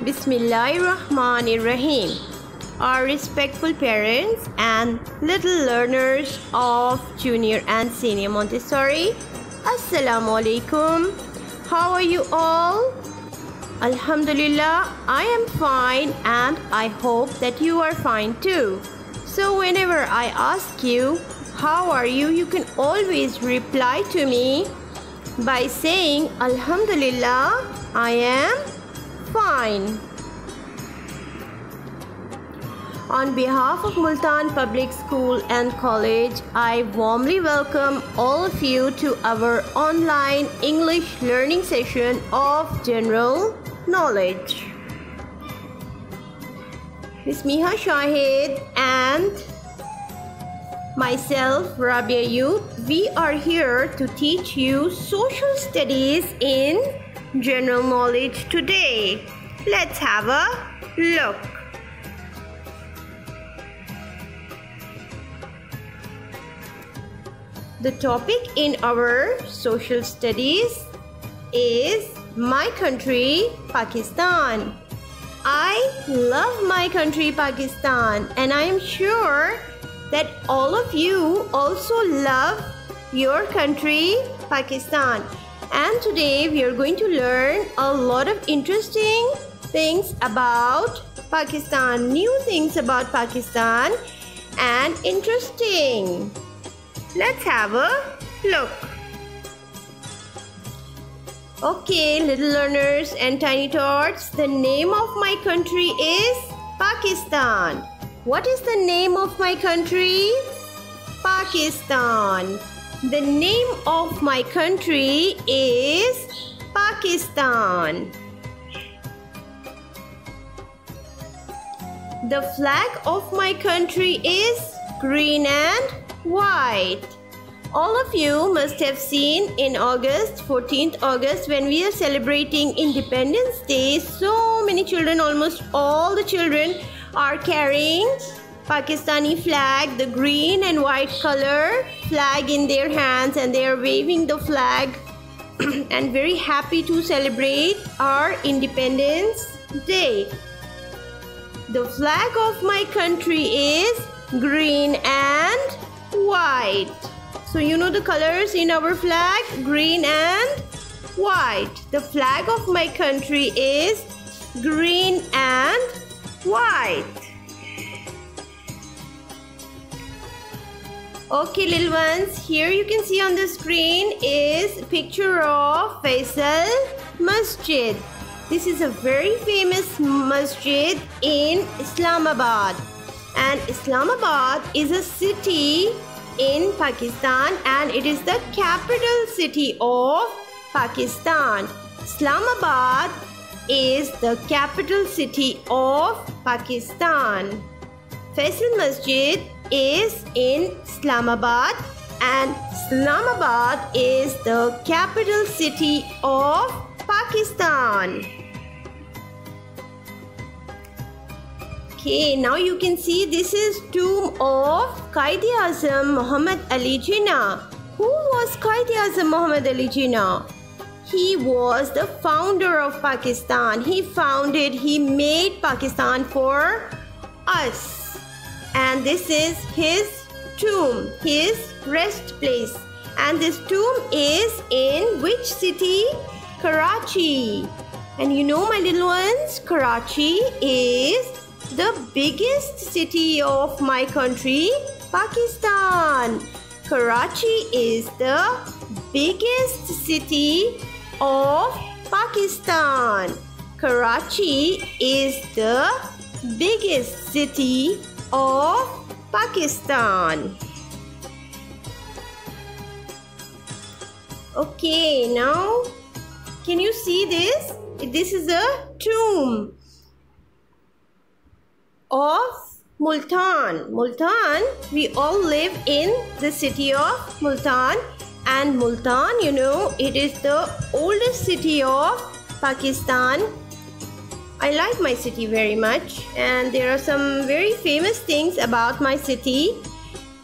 Bismillahirrahmanirrahim. Our respectful parents and little learners of junior and senior Montessori, Assalamu alaikum. How are you all? Alhamdulillah, I am fine and I hope that you are fine too. So, whenever I ask you, How are you? you can always reply to me by saying, Alhamdulillah, I am fine. On behalf of Multan Public School and College, I warmly welcome all of you to our online English learning session of General Knowledge. Miss Meha Shahid and myself, Rabia Ayub, we are here to teach you social studies in general knowledge today. Let's have a look. The topic in our social studies is my country, Pakistan. I love my country, Pakistan, and I am sure that all of you also love your country, Pakistan. And today we are going to learn a lot of interesting things about Pakistan, new things about Pakistan, and interesting. Let's have a look. Okay, little learners and tiny tots, the name of my country is Pakistan. What is the name of my country? Pakistan. The name of my country is Pakistan. The flag of my country is green and white. All of you must have seen in August, 14th August, when we are celebrating Independence Day, so many children, almost all the children are carrying Pakistani flag, the green and white color flag in their hands and they are waving the flag and very happy to celebrate our Independence Day. The flag of my country is green and white. So you know the colors in our flag, green and white. The flag of my country is green and white. Okay little ones, here you can see on the screen is a picture of Faisal Masjid. This is a very famous masjid in Islamabad. And Islamabad is a city in Pakistan and it is the capital city of Pakistan. Islamabad is the capital city of Pakistan. Faisal Masjid is in Islamabad and Islamabad is the capital city of Pakistan. Okay, now you can see this is tomb of Qaid Azam Muhammad Ali Jinnah. Who was Qaid Azam Muhammad Ali Jinnah? He was the founder of Pakistan. He founded, he made Pakistan for us. And this is his tomb, his rest place. And this tomb is in which city? Karachi. And you know, my little ones, Karachi is the biggest city of my country, Pakistan. Karachi is the biggest city of Pakistan. Karachi is the biggest city of Pakistan. Okay, now can you see this? This is a tomb of Multan. Multan, we all live in the city of Multan and Multan, you know, it is the oldest city of Pakistan. I like my city very much and there are some very famous things about my city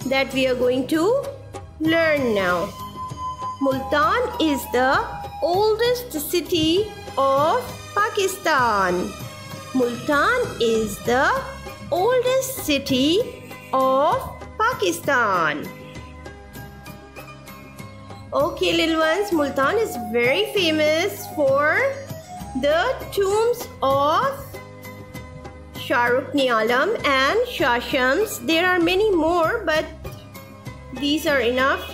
that we are going to learn now. Multan is the oldest city of Pakistan. Multan is the oldest city of Pakistan. Okay, little ones, Multan is very famous for the tombs of Shah Rukh Alam and Shah Shams. There are many more, but these are enough.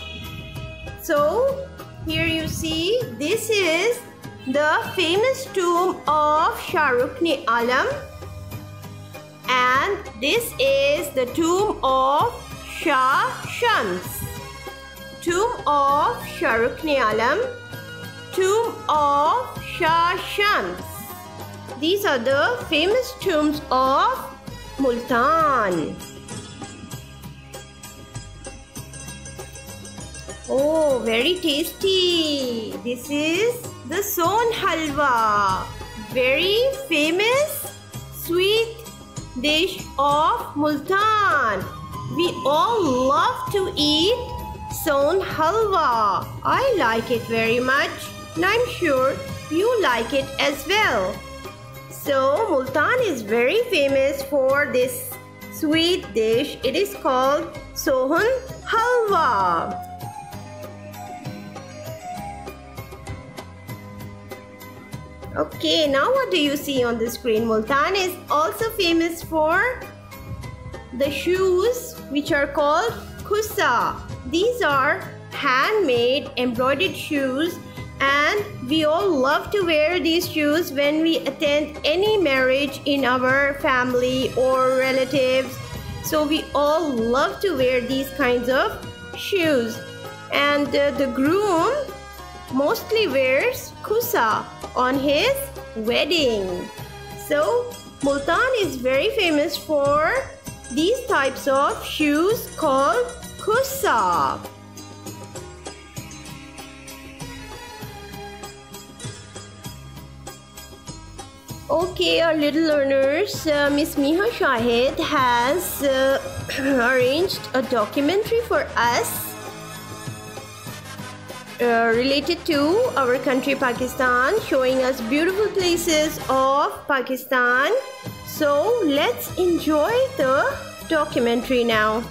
So, here you see, this is the famous tomb of Shah Rukh Alam and this is the tomb of Shah Shams. Tomb of Shah Rukh Alam, tomb of Shah Shams. These are the famous tombs of Multan. Oh, very tasty. This is the Sohan Halwa. Very famous sweet dish of Multan. We all love to eat Sohan Halwa. I like it very much and I'm sure you like it as well. So Multan is very famous for this sweet dish. It is called Sohan Halwa. Okay, now what do you see on the screen? Multan is also famous for the shoes which are called khussa. These are handmade embroidered shoes and we all love to wear these shoes when we attend any marriage in our family or relatives. So we all love to wear these kinds of shoes. And uh, the groom mostly wears khussa on his wedding. So Multan is very famous for these types of shoes called khussa. Okay, our little learners, uh, Miss Meha Shahid has uh, arranged a documentary for us uh, related to our country Pakistan showing us beautiful places of Pakistan. So let's enjoy the documentary now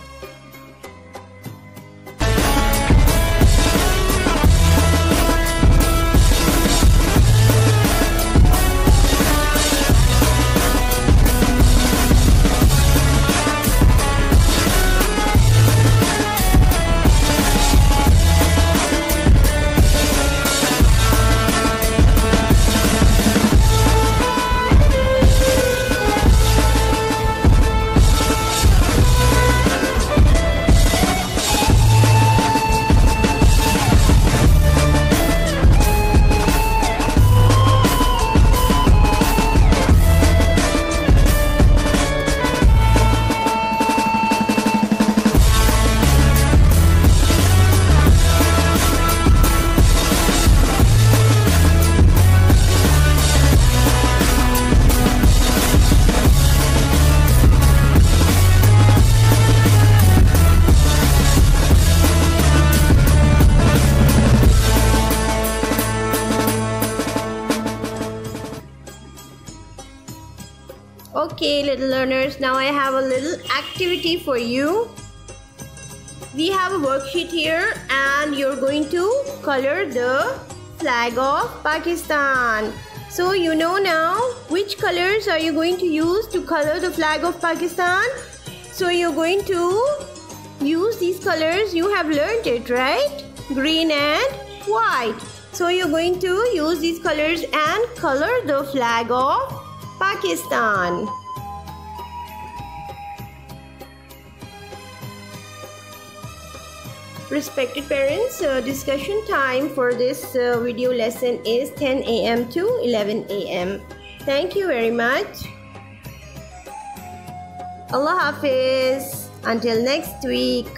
Okay, little learners, now I have a little activity for you. We have a worksheet here and you're going to color the flag of Pakistan. So you know now which colors are you going to use to color the flag of Pakistan? So you're going to use these colors. You have learned it, right? Green and white. So you're going to use these colors and color the flag of Pakistan. Respected parents, uh, discussion time for this uh, video lesson is 10 a.m. to 11 a.m. Thank you very much. Allah Hafiz. Until next week.